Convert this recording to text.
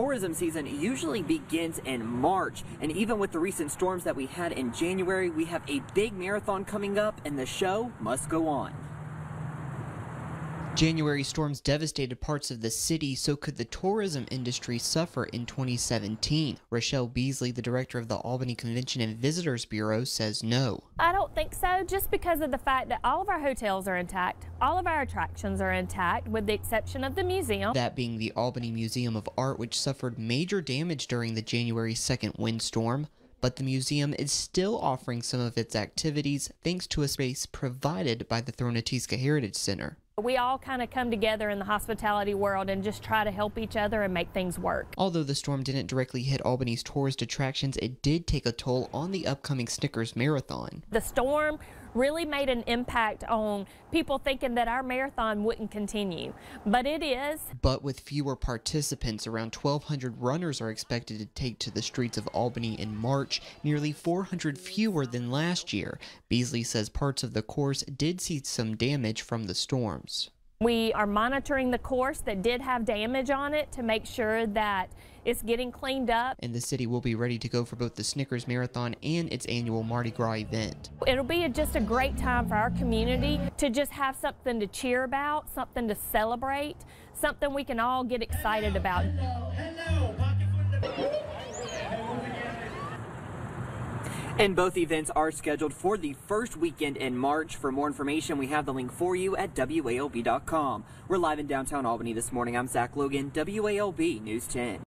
tourism season usually begins in March. And even with the recent storms that we had in January, we have a big marathon coming up and the show must go on. January storms devastated parts of the city, so could the tourism industry suffer in 2017? Rashelle Beasley, the director of the Albany Convention and Visitors Bureau, says no. I don't think so, just because of the fact that all of our hotels are intact, all of our attractions are intact, with the exception of the museum. That being the Albany Museum of Art, which suffered major damage during the January 2nd windstorm but the museum is still offering some of its activities thanks to a space provided by the Thronateeska Heritage Center. We all kind of come together in the hospitality world and just try to help each other and make things work. Although the storm didn't directly hit Albany's tourist attractions, it did take a toll on the upcoming Snickers Marathon. The storm really made an impact on people thinking that our marathon wouldn't continue, but it is. But with fewer participants, around 1,200 runners are expected to take to the streets of Albany in March, nearly 400 fewer than last year. Beasley says parts of the course did see some damage from the storms. We are monitoring the course that did have damage on it to make sure that it's getting cleaned up. And the city will be ready to go for both the Snickers Marathon and its annual Mardi Gras event. It'll be a, just a great time for our community to just have something to cheer about, something to celebrate, something we can all get excited about. And both events are scheduled for the first weekend in March. For more information, we have the link for you at WALB.com. We're live in downtown Albany this morning. I'm Zach Logan, WALB News 10.